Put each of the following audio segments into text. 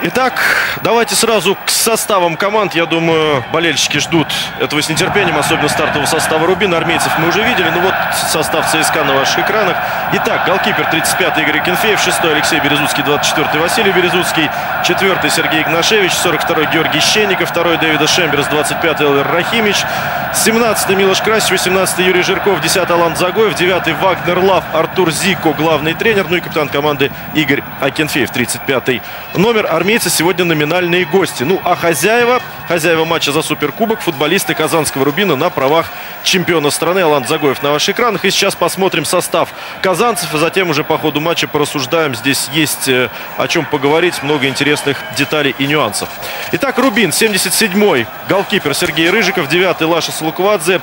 Итак, давайте сразу к составам команд. Я думаю, болельщики ждут этого с нетерпением, особенно стартового состава Рубина. Армейцев мы уже видели. Ну вот состав ЦСКА на ваших экранах. Итак, голкипер 35-й Игорь Кенфеев, 6-й Алексей Березуцкий, 24-й Василий Березуцкий, 4-й Сергей Игнашевич, 42-й Георгий Щенников, 2-й Дэвида Шемберс, 25-й Элвер Рахимич, 17-й Милош Красич, 18-й Юрий Жирков, 10-й Алан Загоев, 9-й Вагнер Лав, Артур Зико, главный тренер, ну и капитан команды Игорь Акинфеев, 35-й номер. Армейцы сегодня номинальные гости. Ну, а хозяева, хозяева матча за Суперкубок, футболисты Казанского Рубина на правах чемпиона страны Алан Загоев на ваших экранах. И сейчас посмотрим состав казанцев, а затем уже по ходу матча порассуждаем. Здесь есть э, о чем поговорить, много интересных деталей и нюансов. Итак, Рубин, 77-й, голкипер Сергей Рыжиков, 9-й Лаша Слуквадзе,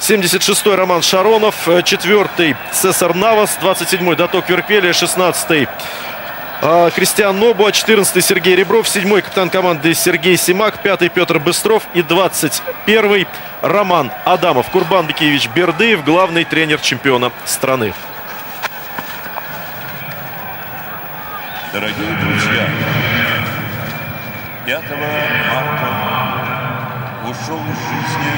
76-й Роман Шаронов, 4-й Сесар Навас, 27-й Даток Верквелия, 16-й Кристиан Нобуа, 14-й Сергей Ребров, 7-й капитан команды Сергей Симак, 5-й Петр Быстров и 21-й Роман Адамов. Курбан Бекевич Бердыев, главный тренер чемпиона страны. Дорогие друзья, 5 марта ушел из жизни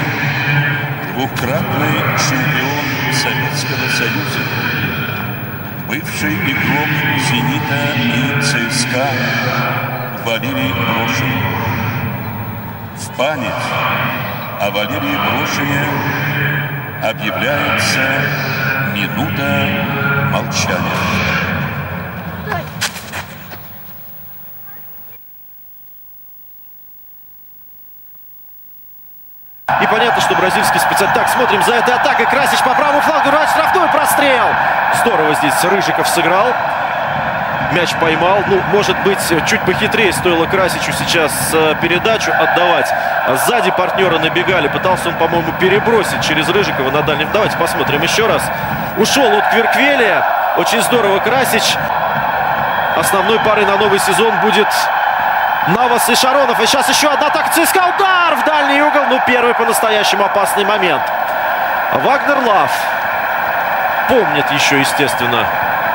двукратный чемпион Советского Союза, бывший игрок «Зенита» и ЦСКА Валерий Брошин. В память о Валерии Брошине объявляется минута молчания. И понятно, что специалист... Так, смотрим за этой атакой. Красич по правому флангу. Рад штрафной прострел. Здорово здесь Рыжиков сыграл. Мяч поймал. Ну, может быть, чуть похитрее стоило Красичу сейчас э, передачу отдавать. Сзади партнеры набегали. Пытался он, по-моему, перебросить через Рыжикова на дальнем. Давайте посмотрим еще раз. Ушел от Кверквелия. Очень здорово Красич. Основной парой на новый сезон будет Навас и Шаронов. И сейчас еще одна атака ЦСКА. Удар в дальний угол. Ну, первый по-настоящему опасный момент. Вагнер Лав помнит еще, естественно,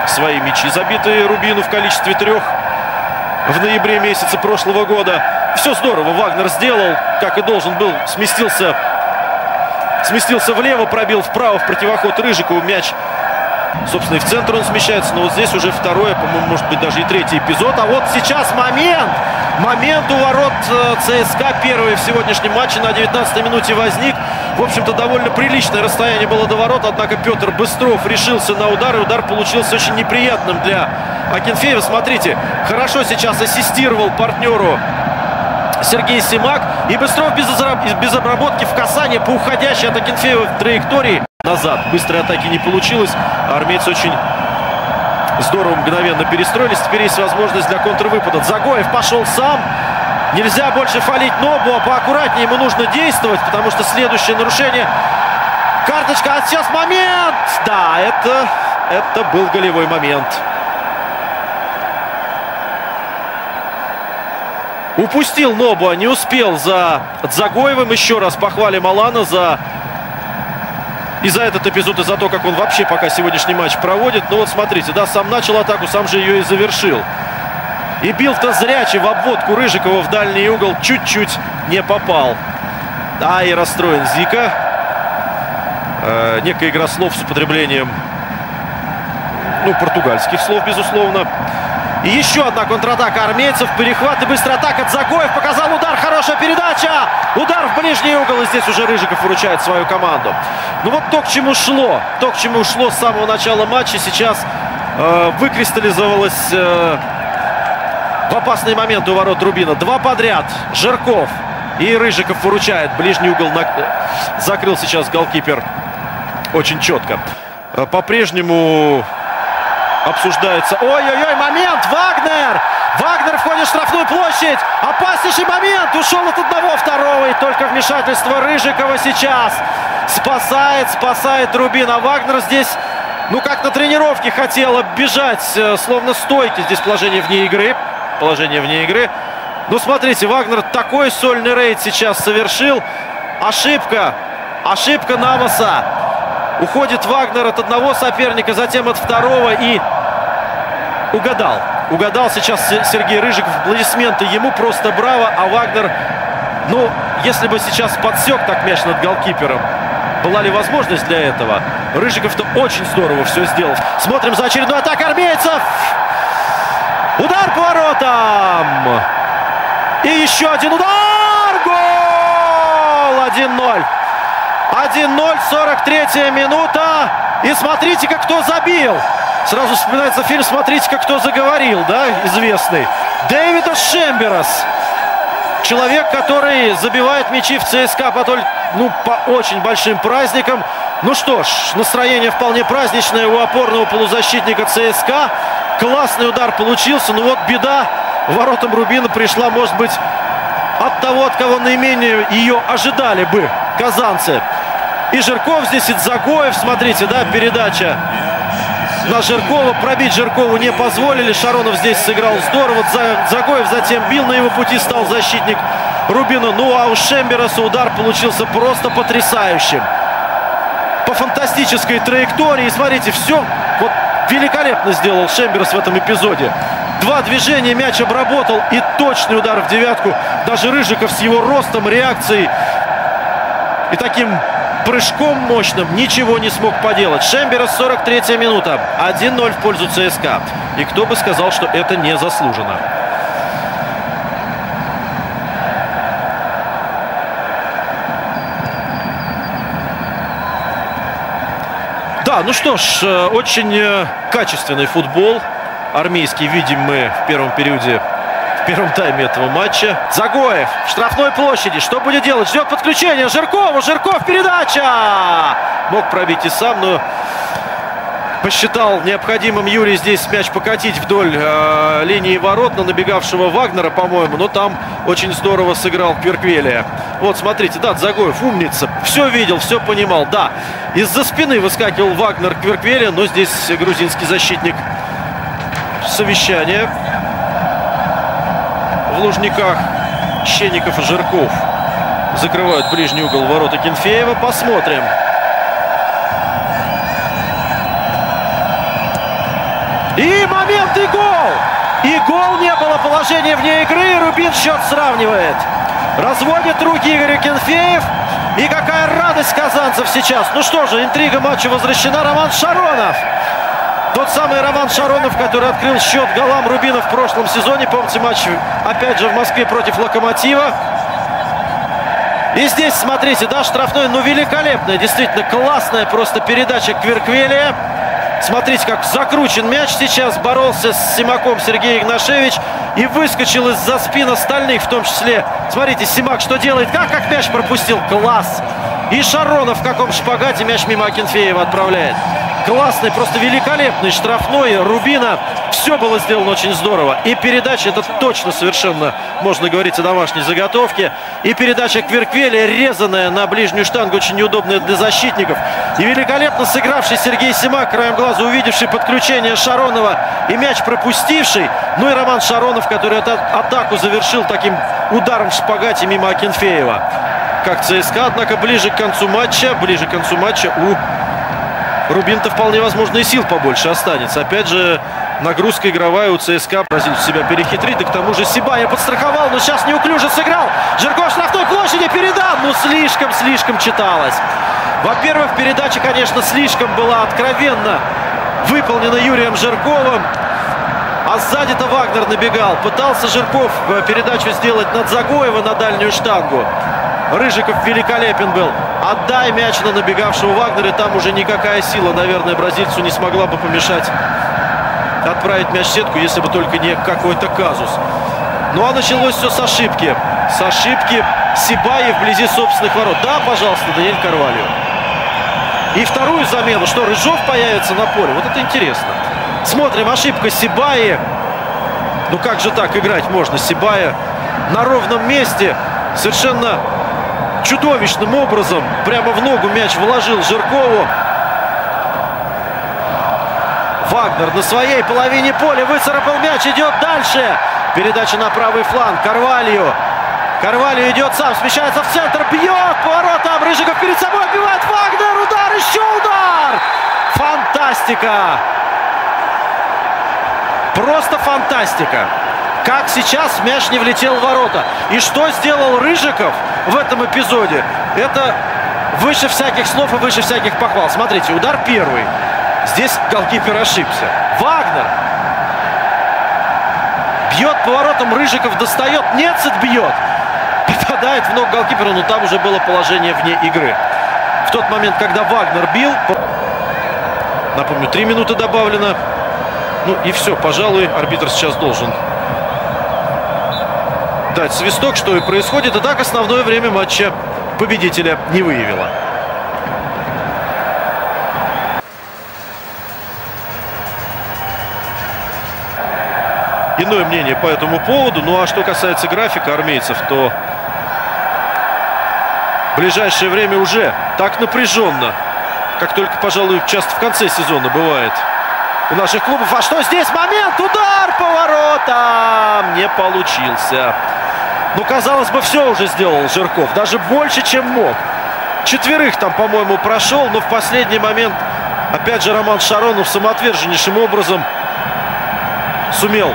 свои мячи, забитые Рубину в количестве трех в ноябре месяце прошлого года. Все здорово Вагнер сделал, как и должен был. Сместился, сместился влево, пробил вправо в противоход Рыжикову. Мяч, собственно, и в центр он смещается. Но вот здесь уже второе, по-моему, может быть, даже и третий эпизод. А вот сейчас момент! Момент у ворот э, ЦСКА первый в сегодняшнем матче на 19-й минуте возник. В общем-то, довольно приличное расстояние было до ворот. Однако Петр Быстров решился на удар. И удар получился очень неприятным для Акинфеева. Смотрите, хорошо сейчас ассистировал партнеру Сергей Симак. И Быстров без, без обработки в касание по уходящей от Акинфеева траектории назад. Быстрой атаки не получилось. Армейцы очень здорово мгновенно перестроились. Теперь есть возможность для контрвыпада. Загоев пошел сам. Нельзя больше фалить Нобу, а поаккуратнее ему нужно действовать, потому что следующее нарушение. Карточка, а сейчас момент! Да, это, это был голевой момент. Упустил Нобуа, не успел за Загоевым. Еще раз похвалим Алана за и за этот эпизод, и за то, как он вообще пока сегодняшний матч проводит. Ну вот смотрите, да, сам начал атаку, сам же ее и завершил. И бил-то зрячий в обводку Рыжикова в дальний угол. Чуть-чуть не попал. А и расстроен Зика. Э, некая игра слов с употреблением, ну, португальских слов, безусловно. И еще одна контратака армейцев. Перехват и быстрая атака от. Показал удар. Хорошая передача. Удар в ближний угол. И здесь уже Рыжиков выручает свою команду. Ну вот то, к чему шло. То, к чему шло с самого начала матча, сейчас э, выкристаллизовалось э, в опасный момент у ворот Рубина. Два подряд. Жирков и Рыжиков выручает. Ближний угол на... закрыл сейчас голкипер очень четко. Э, по-прежнему обсуждается. Ой-ой-ой, момент! Вагнер! Вагнер входит в штрафную площадь. Опаснейший момент. Ушел от одного, второго. И только вмешательство Рыжикова сейчас спасает, спасает Рубин. А Вагнер здесь, ну, как на тренировке хотел бежать, э, словно стойки. Здесь положение вне игры. Положение вне игры. Ну, смотрите, Вагнер такой сольный рейд сейчас совершил. Ошибка. Ошибка Наваса. Уходит Вагнер от одного соперника, затем от второго и угадал. Угадал сейчас Сергей Рыжиков. Аплодисменты ему просто браво. А Вагнер, ну, если бы сейчас подсек так мяч над голкипером, была ли возможность для этого? Рыжиков-то очень здорово все сделал. Смотрим за очередной атакой армейцев. Удар по воротам. И еще один удар. Гол! 1-0. 1-0, 43 минута. И смотрите-ка, кто забил. Сразу вспоминается фильм «Смотрите-ка, кто заговорил», да, известный. Дэвида Шемберас. Человек, который забивает мячи в ЦСКА по, ну, по очень большим праздникам. Ну что ж, настроение вполне праздничное у опорного полузащитника ЦСКА. Классный удар получился, но вот беда. Воротам Рубина пришла, может быть, от того, от кого наименее ее ожидали бы казанцы. И Жирков здесь, и Загоев, смотрите, да, передача на Жиркова. Пробить Жиркову не позволили. Шаронов здесь сыграл здорово. Загоев затем бил на его пути, стал защитник Рубина. Ну а у Шембераса удар получился просто потрясающим. По фантастической траектории. Смотрите, все вот великолепно сделал Шемберас в этом эпизоде. Два движения мяч обработал и точный удар в девятку. Даже Рыжиков с его ростом, реакцией и таким прыжком мощным ничего не смог поделать. Шембера 43 минута. 1-0 в пользу ЦСКА. И кто бы сказал, что это не заслужено. Да, ну что ж, э, очень э, качественный футбол. Армейский видим мы в первом периоде в первом тайме этого матча. Загоев в штрафной площади. Что будет делать? Ждет подключение. Жиркова. Жирков передача. Мог пробить и сам, но посчитал необходимым Юрий здесь мяч покатить вдоль э, линии ворот на набегавшего Вагнера, по-моему. Но там очень здорово сыграл Кверквелия. Вот, смотрите, да, Загоев умница. Все видел, все понимал. Да, из-за спины выскакивал Вагнер Кверквелия, но здесь грузинский защитник совещание в Лужниках. Щенников и Жирков закрывают ближний угол ворота Кенфеева. Посмотрим. И момент, и гол! И гол не было положения вне игры. Рубин счет сравнивает. Разводит руки Игорь Кенфеев. И какая радость казанцев сейчас. Ну что же, интрига матча возвращена. Роман Шаронов. Тот самый Роман Шаронов, который открыл счет голам Рубина в прошлом сезоне. Помните матч, опять же, в Москве против Локомотива. И здесь, смотрите, да, штрафной, ну, великолепная, действительно классная просто передача Кверквелия. Смотрите, как закручен мяч сейчас. Боролся с Симаком Сергей Игнашевич. И выскочил из-за спин остальных, в том числе. Смотрите, Симак что делает? Как, как мяч пропустил? Класс! И Шаронов в каком шпагате мяч мимо Акинфеева отправляет. Классный, просто великолепный штрафной Рубина. Все было сделано очень здорово. И передача, это точно совершенно, можно говорить о домашней заготовке. И передача Кверквеля, резаная на ближнюю штангу, очень неудобная для защитников. И великолепно сыгравший Сергей Симак, краем глаза увидевший подключение Шаронова и мяч пропустивший. Ну и Роман Шаронов, который атаку завершил таким ударом в шпагате мимо Акинфеева. Как ЦСКА, однако ближе к концу матча, ближе к концу матча у Рубин-то вполне возможно и сил побольше останется. Опять же, нагрузка игровая у ЦСКА. Бразиль себя перехитрит. И к тому же Сибая подстраховал, но сейчас неуклюже сыграл. Жирков штрафной площади передал. Ну, слишком-слишком читалось. Во-первых, передача, конечно, слишком была откровенно выполнена Юрием Жирковым. А сзади-то Вагнер набегал. Пытался Жирков э, передачу сделать над Загоева на дальнюю штангу. Рыжиков великолепен был. Отдай мяч на набегавшего Вагнера. Там уже никакая сила, наверное, бразильцу не смогла бы помешать отправить мяч в сетку, если бы только не какой-то казус. Ну а началось все с ошибки. С ошибки Сибаи вблизи собственных ворот. Да, пожалуйста, Даниэль Карвалью. И вторую замену, что Рыжов появится на поле. Вот это интересно. Смотрим, ошибка Сибаи. Ну как же так играть можно? Сибая на ровном месте. Совершенно чудовищным образом прямо в ногу мяч вложил Жиркову. Вагнер на своей половине поля выцарапал мяч, идет дальше. Передача на правый фланг. Карвалью. Карвалью идет сам, смещается в центр, бьет поворотом. Рыжиков перед собой отбивает Вагнер. Удар, еще удар. Фантастика. Просто фантастика. Как сейчас мяч не влетел в ворота. И что сделал Рыжиков в этом эпизоде? Это выше всяких слов и выше всяких похвал. Смотрите, удар первый. Здесь голкипер ошибся. Вагнер бьет поворотом, Рыжиков достает, Нецет бьет. Попадает в ногу голкипера, но там уже было положение вне игры. В тот момент, когда Вагнер бил, напомню, три минуты добавлено. Ну и все, пожалуй, арбитр сейчас должен дать свисток, что и происходит. И так основное время матча победителя не выявило. Иное мнение по этому поводу. Ну а что касается графика армейцев, то в ближайшее время уже так напряженно, как только, пожалуй, часто в конце сезона бывает у наших клубов. А что здесь? Момент! Удар поворотом! Не получился. Ну, казалось бы, все уже сделал Жирков. Даже больше, чем мог. Четверых там, по-моему, прошел, но в последний момент, опять же, Роман Шаронов самоотверженнейшим образом сумел.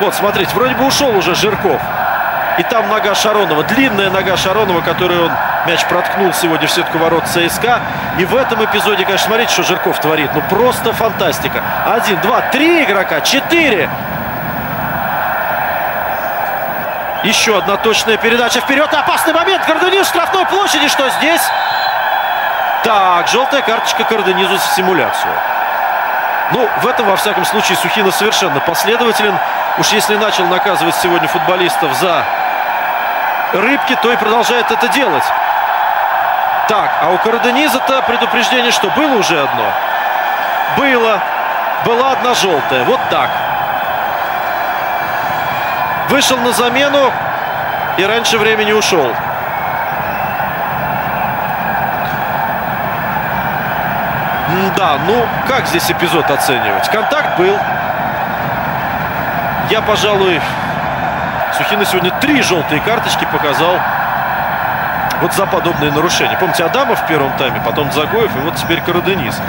Вот, смотрите, вроде бы ушел уже Жирков. И там нога Шаронова, длинная нога Шаронова, которую он мяч проткнул сегодня в сетку ворот ЦСКА. И в этом эпизоде, конечно, смотрите, что Жирков творит. Ну, просто фантастика. Один, два, три игрока, четыре. Еще одна точная передача вперед. Опасный момент. Карденис в штрафной площади. Что здесь? Так, желтая карточка Карденизу за симуляцию. Ну, в этом, во всяком случае, Сухина совершенно последователен. Уж если начал наказывать сегодня футболистов за рыбки, то и продолжает это делать. Так, а у Кардениза-то предупреждение, что было уже одно? Было. Была одна желтая. Вот так. Вышел на замену и раньше времени ушел. Да, ну как здесь эпизод оценивать? Контакт был. Я, пожалуй, Сухина сегодня три желтые карточки показал вот за подобные нарушения. Помните, Адамов в первом тайме, потом Загоев и вот теперь Караденис.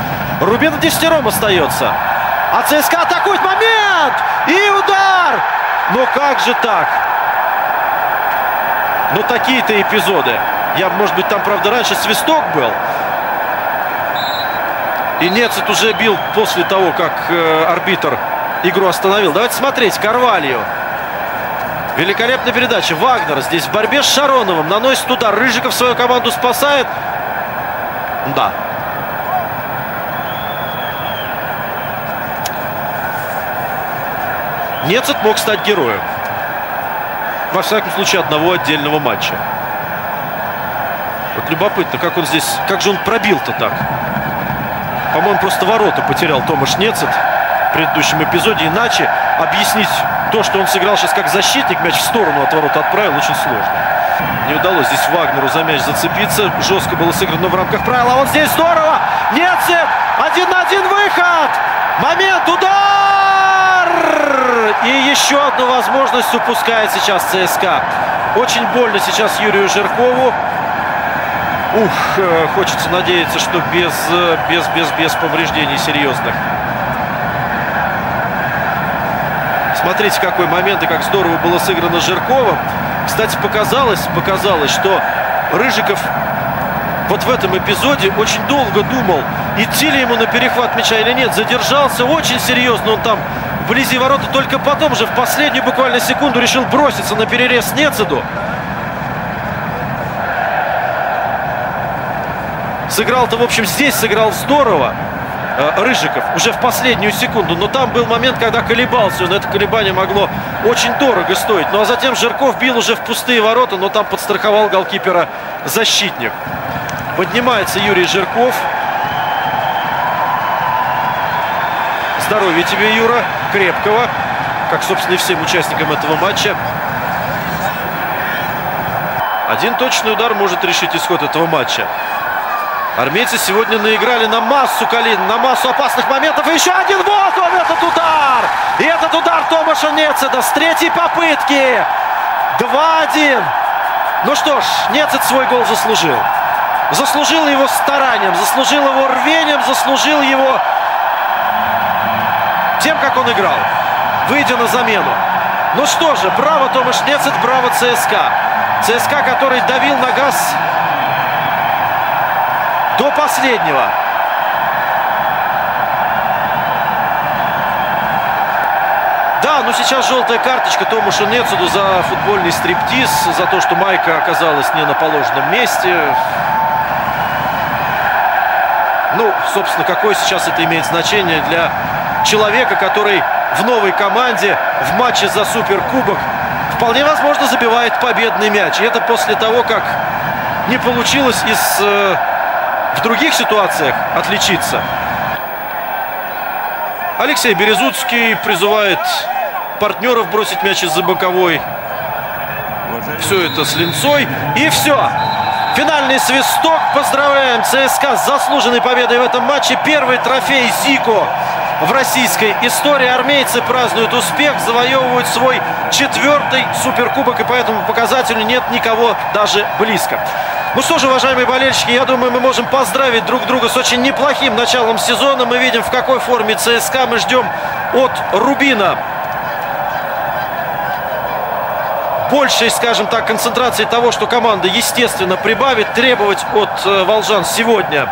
Рубин десятером остается. А ЦСКА атакует момент! И удар! Но как же так? Ну, такие-то эпизоды. Я, может быть, там, правда, раньше свисток был. И Нецет уже бил после того, как э, арбитр игру остановил. Давайте смотреть. Карвалью. Великолепная передача. Вагнер здесь в борьбе с Шароновым. Наносит удар. Рыжиков свою команду спасает. Да. Нецет мог стать героем. Во всяком случае, одного отдельного матча. Вот любопытно, как он здесь... Как же он пробил-то так? По-моему, просто ворота потерял Томаш Нецет в предыдущем эпизоде. Иначе объяснить то, что он сыграл сейчас как защитник, мяч в сторону от ворот отправил, очень сложно. Не удалось здесь Вагнеру за мяч зацепиться. Жестко было сыграно в рамках правил. А вот здесь здорово! Нецет! Один на один выход! Момент! Удар! И еще одну возможность упускает сейчас ЦСКА. Очень больно сейчас Юрию Жиркову. Ух, э, хочется надеяться, что без, э, без, без, без повреждений серьезных. Смотрите, какой момент и как здорово было сыграно Жирковым. Кстати, показалось, показалось, что Рыжиков вот в этом эпизоде очень долго думал, идти ли ему на перехват мяча или нет. Задержался очень серьезно. Он там вблизи ворота. Только потом же в последнюю буквально секунду решил броситься на перерез Нецеду. Сыграл-то, в общем, здесь сыграл здорово. Э, Рыжиков уже в последнюю секунду. Но там был момент, когда колебался. Он это колебание могло очень дорого стоить. Ну а затем Жирков бил уже в пустые ворота, но там подстраховал голкипера защитник. Поднимается Юрий Жирков. Здоровья тебе, Юра. Крепкого. Как, собственно, и всем участникам этого матча. Один точный удар может решить исход этого матча. Армейцы сегодня наиграли на массу Калин, на массу опасных моментов. И еще один вот он, этот удар! И этот удар Томаша Нецеда с третьей попытки. 2-1. Ну что ж, Нецед свой гол заслужил. Заслужил его старанием, заслужил его рвением, заслужил его тем, как он играл, выйдя на замену. Ну что же, браво Томаш Нецет, браво ЦСКА. ЦСКА, который давил на газ до последнего. Да, ну сейчас желтая карточка Томашу Нецеду за футбольный стриптиз, за то, что майка оказалась не на положенном месте. Ну, собственно, какое сейчас это имеет значение для человека, который в новой команде в матче за Суперкубок вполне возможно забивает победный мяч. И это после того, как не получилось из, э, в других ситуациях отличиться. Алексей Березуцкий призывает партнеров бросить мяч из-за боковой. Все это с линцой. И все. Финальный свисток. Поздравляем ЦСКА с заслуженной победой в этом матче. Первый трофей Зико в российской истории. Армейцы празднуют успех, завоевывают свой четвертый суперкубок. И по этому показателю нет никого даже близко. Ну что же, уважаемые болельщики, я думаю, мы можем поздравить друг друга с очень неплохим началом сезона. Мы видим, в какой форме ЦСКА мы ждем от Рубина большей, скажем так, концентрации того, что команда, естественно, прибавит. Требовать от э, волжан сегодня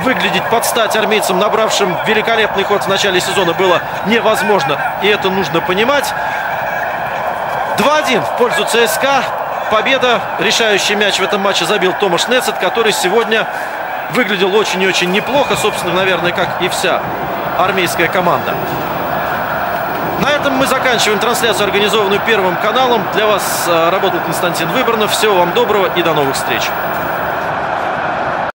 выглядеть под стать армейцам, набравшим великолепный ход в начале сезона, было невозможно. И это нужно понимать. 2-1 в пользу ЦСКА. Победа. Решающий мяч в этом матче забил Томаш Нецет, который сегодня выглядел очень и очень неплохо. Собственно, наверное, как и вся армейская команда. На этом мы заканчиваем трансляцию, организованную Первым каналом. Для вас э, работал Константин Выборнов. Всего вам доброго и до новых встреч.